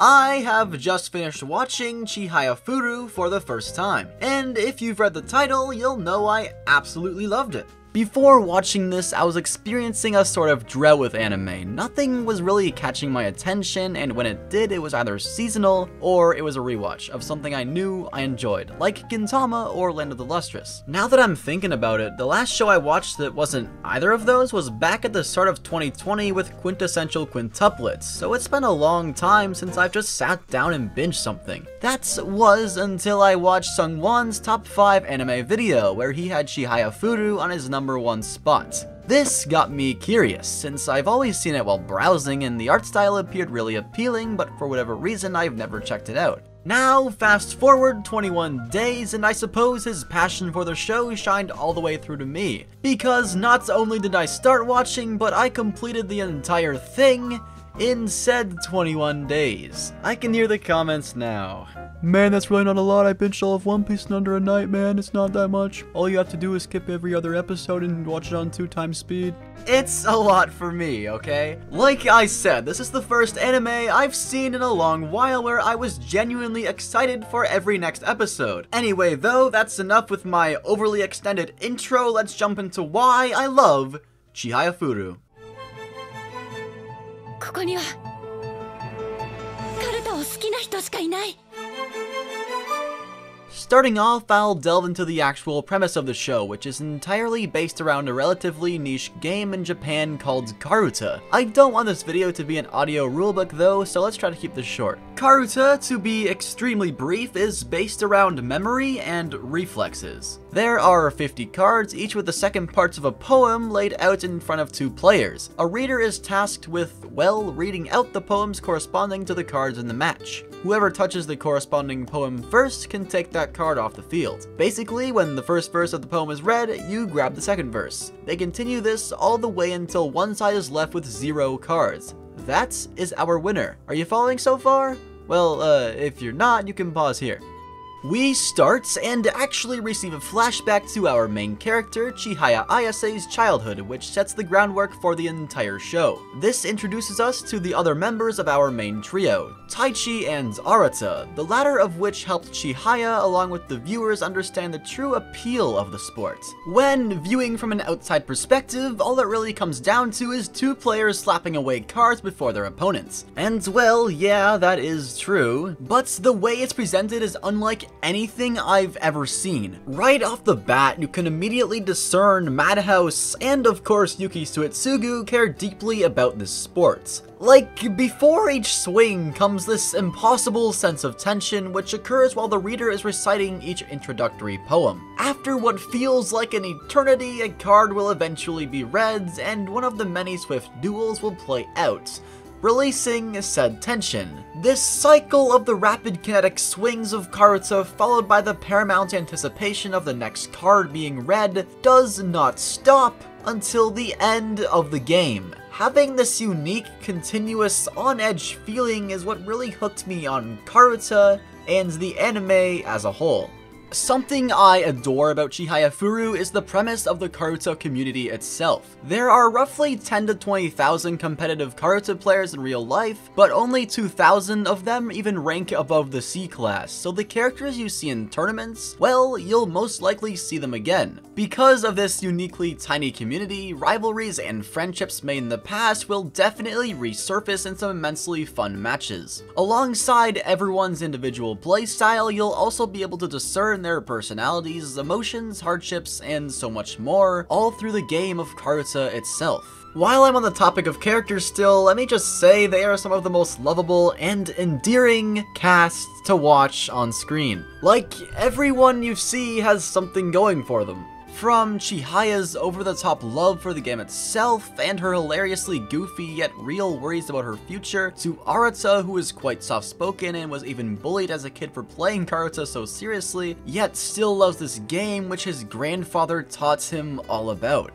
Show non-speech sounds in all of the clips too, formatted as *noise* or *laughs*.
I have just finished watching Chihayafuru for the first time, and if you've read the title, you'll know I absolutely loved it. Before watching this, I was experiencing a sort of drought with anime. Nothing was really catching my attention, and when it did, it was either seasonal or it was a rewatch of something I knew I enjoyed, like Gintama or Land of the Lustrous. Now that I'm thinking about it, the last show I watched that wasn't either of those was back at the start of 2020 with Quintessential Quintuplets, so it's been a long time since I've just sat down and binged something. That was until I watched Sungwon's top 5 anime video, where he had Chihayafuru on his number one spot. This got me curious, since I've always seen it while browsing and the art style appeared really appealing, but for whatever reason I've never checked it out. Now, fast forward 21 days, and I suppose his passion for the show shined all the way through to me. Because not only did I start watching, but I completed the entire thing in said 21 days. I can hear the comments now. Man, that's really not a lot. I binged all of One Piece in under a night, man. It's not that much. All you have to do is skip every other episode and watch it on two times speed. It's a lot for me, okay? Like I said, this is the first anime I've seen in a long while where I was genuinely excited for every next episode. Anyway, though, that's enough with my overly extended intro. Let's jump into why I love Chihayafuru. ここにはカルタを好きな人しかいない Starting off, I'll delve into the actual premise of the show, which is entirely based around a relatively niche game in Japan called Karuta. I don't want this video to be an audio rulebook though, so let's try to keep this short. Karuta, to be extremely brief, is based around memory and reflexes. There are 50 cards, each with the second parts of a poem laid out in front of two players. A reader is tasked with, well, reading out the poems corresponding to the cards in the match. Whoever touches the corresponding poem first can take that card off the field. Basically, when the first verse of the poem is read, you grab the second verse. They continue this all the way until one side is left with zero cards. That is our winner. Are you following so far? Well, uh, if you're not, you can pause here. We start and actually receive a flashback to our main character, Chihaya Ayase's childhood, which sets the groundwork for the entire show. This introduces us to the other members of our main trio, Taichi and Arata, the latter of which helped Chihaya along with the viewers understand the true appeal of the sport. When viewing from an outside perspective, all it really comes down to is two players slapping away cards before their opponents. And well, yeah, that is true, but the way it's presented is unlike anything I've ever seen. Right off the bat, you can immediately discern Madhouse and of course Yuki Suetsugu care deeply about this sport. Like, before each swing comes this impossible sense of tension which occurs while the reader is reciting each introductory poem. After what feels like an eternity, a card will eventually be read and one of the many swift duels will play out releasing said tension. This cycle of the rapid kinetic swings of Karuta followed by the paramount anticipation of the next card being read does not stop until the end of the game. Having this unique, continuous, on-edge feeling is what really hooked me on Karuta and the anime as a whole. Something I adore about Chihayafuru is the premise of the Karuta community itself. There are roughly 10 to 20,000 competitive Karuta players in real life, but only 2,000 of them even rank above the C class, so the characters you see in tournaments, well, you'll most likely see them again. Because of this uniquely tiny community, rivalries and friendships made in the past will definitely resurface in some immensely fun matches. Alongside everyone's individual playstyle, you'll also be able to discern their personalities, emotions, hardships, and so much more, all through the game of Karuta itself. While I'm on the topic of characters still, let me just say they are some of the most lovable and endearing casts to watch on screen. Like, everyone you see has something going for them. From Chihaya's over-the-top love for the game itself, and her hilariously goofy yet real worries about her future, to Arata who is quite soft-spoken and was even bullied as a kid for playing Karuta so seriously, yet still loves this game which his grandfather taught him all about.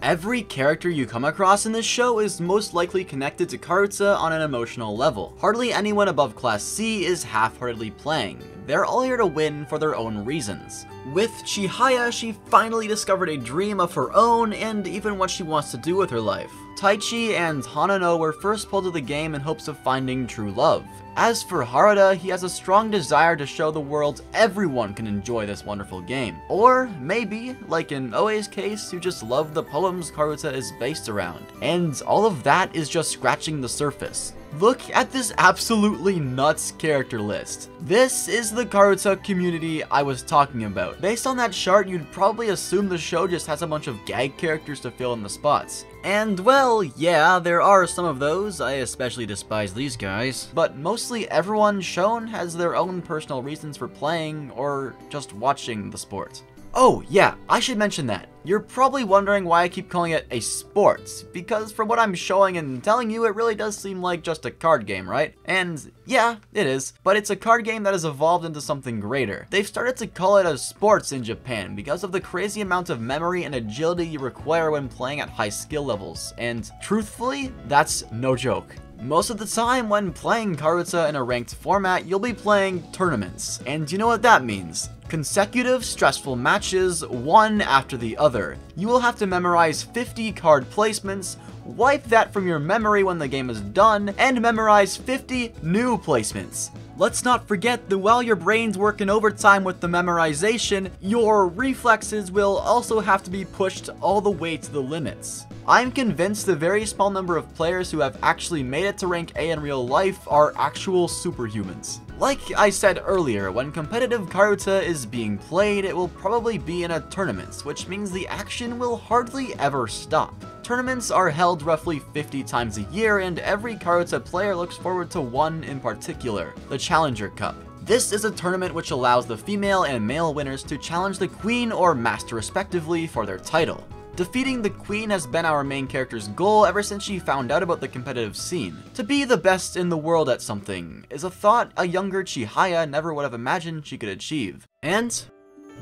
Every character you come across in this show is most likely connected to Karuta on an emotional level. Hardly anyone above Class C is half-heartedly playing. They're all here to win for their own reasons. With Chihaya, she finally discovered a dream of her own and even what she wants to do with her life. Taichi and Hanano were first pulled to the game in hopes of finding true love. As for Harada, he has a strong desire to show the world everyone can enjoy this wonderful game. Or maybe, like in Oe's case, you just love the poems Karuta is based around. And all of that is just scratching the surface. Look at this absolutely nuts character list. This is the Karuta community I was talking about. Based on that chart, you'd probably assume the show just has a bunch of gag characters to fill in the spots. And well, yeah, there are some of those, I especially despise these guys, but mostly everyone shown has their own personal reasons for playing or just watching the sport. Oh, yeah, I should mention that. You're probably wondering why I keep calling it a sports, because from what I'm showing and telling you, it really does seem like just a card game, right? And yeah, it is, but it's a card game that has evolved into something greater. They've started to call it a sports in Japan because of the crazy amount of memory and agility you require when playing at high skill levels, and truthfully, that's no joke. Most of the time when playing Karuta in a ranked format, you'll be playing tournaments. And you know what that means? Consecutive stressful matches, one after the other. You will have to memorize 50 card placements, wipe that from your memory when the game is done, and memorize 50 new placements. Let's not forget that while your brain's working overtime with the memorization, your reflexes will also have to be pushed all the way to the limits. I'm convinced the very small number of players who have actually made it to rank A in real life are actual superhumans. Like I said earlier, when competitive Karuta is being played, it will probably be in a tournament, which means the action will hardly ever stop. Tournaments are held roughly 50 times a year, and every Karuta player looks forward to one in particular, the Challenger Cup. This is a tournament which allows the female and male winners to challenge the queen or master respectively for their title. Defeating the queen has been our main character's goal ever since she found out about the competitive scene. To be the best in the world at something is a thought a younger Chihaya never would have imagined she could achieve. And,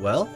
well,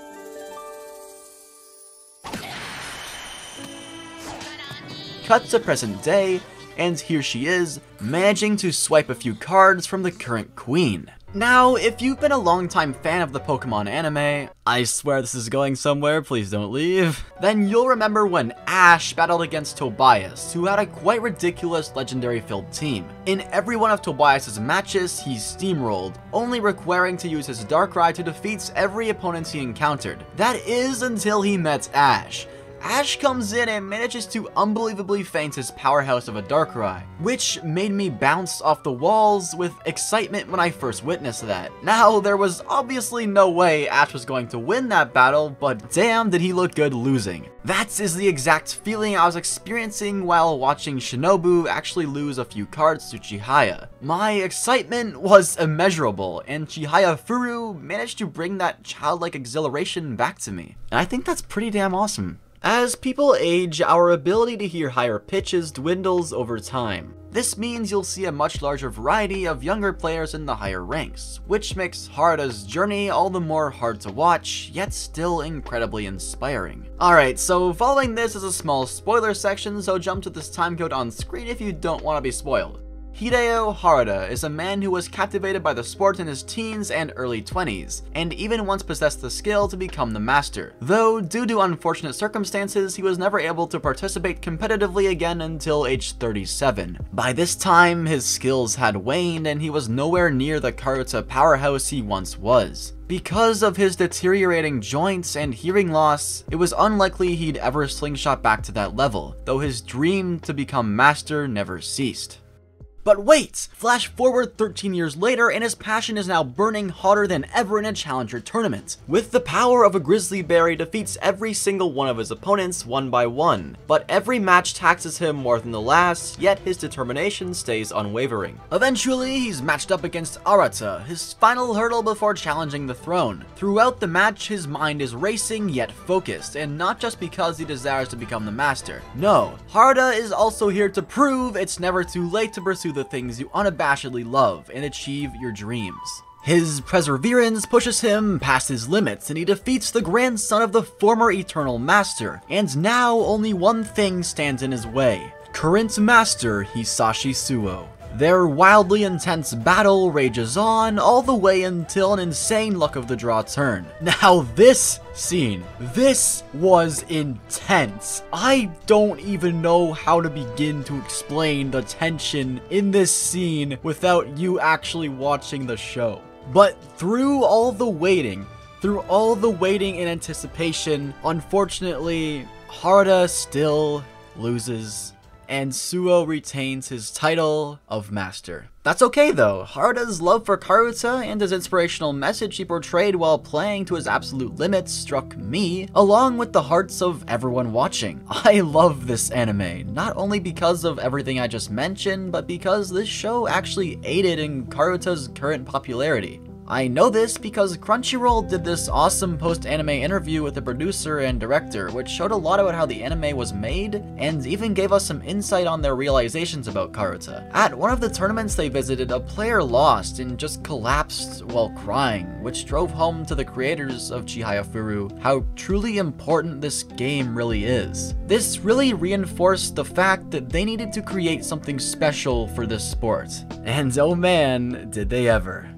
cut to present day, and here she is, managing to swipe a few cards from the current queen. Now, if you've been a longtime fan of the Pokemon anime, I swear this is going somewhere, please don't leave, then you'll remember when Ash battled against Tobias, who had a quite ridiculous legendary-filled team. In every one of Tobias' matches, he steamrolled, only requiring to use his Darkrai to defeat every opponent he encountered. That is until he met Ash. Ash comes in and manages to unbelievably faint his powerhouse of a Darkrai, which made me bounce off the walls with excitement when I first witnessed that. Now, there was obviously no way Ash was going to win that battle, but damn did he look good losing. That is the exact feeling I was experiencing while watching Shinobu actually lose a few cards to Chihaya. My excitement was immeasurable, and Chihayafuru managed to bring that childlike exhilaration back to me. And I think that's pretty damn awesome. As people age, our ability to hear higher pitches dwindles over time. This means you'll see a much larger variety of younger players in the higher ranks, which makes Harada's journey all the more hard to watch, yet still incredibly inspiring. Alright, so following this is a small spoiler section, so jump to this timecode on screen if you don't want to be spoiled. Hideo Harada is a man who was captivated by the sport in his teens and early 20s, and even once possessed the skill to become the master. Though, due to unfortunate circumstances, he was never able to participate competitively again until age 37. By this time, his skills had waned and he was nowhere near the Karuta powerhouse he once was. Because of his deteriorating joints and hearing loss, it was unlikely he'd ever slingshot back to that level, though his dream to become master never ceased. But wait! Flash forward 13 years later and his passion is now burning hotter than ever in a challenger tournament. With the power of a grizzly bear he defeats every single one of his opponents one by one. But every match taxes him more than the last, yet his determination stays unwavering. Eventually, he's matched up against Arata, his final hurdle before challenging the throne. Throughout the match, his mind is racing yet focused, and not just because he desires to become the master. No, Harada is also here to prove it's never too late to pursue the things you unabashedly love and achieve your dreams. His perseverance pushes him past his limits and he defeats the grandson of the former Eternal Master, and now only one thing stands in his way. Current Master Hisashi Suo. Their wildly intense battle rages on all the way until an insane luck of the draw turn. Now this scene, this was intense. I don't even know how to begin to explain the tension in this scene without you actually watching the show. But through all the waiting, through all the waiting and anticipation, unfortunately, Harada still loses and Suo retains his title of Master. That's okay though, Harada's love for Karuta and his inspirational message he portrayed while playing to his absolute limits struck me, along with the hearts of everyone watching. *laughs* I love this anime, not only because of everything I just mentioned, but because this show actually aided in Karuta's current popularity. I know this because Crunchyroll did this awesome post-anime interview with the producer and director, which showed a lot about how the anime was made, and even gave us some insight on their realizations about Karuta. At one of the tournaments they visited, a player lost and just collapsed while crying, which drove home to the creators of Chihayafuru how truly important this game really is. This really reinforced the fact that they needed to create something special for this sport. And oh man, did they ever.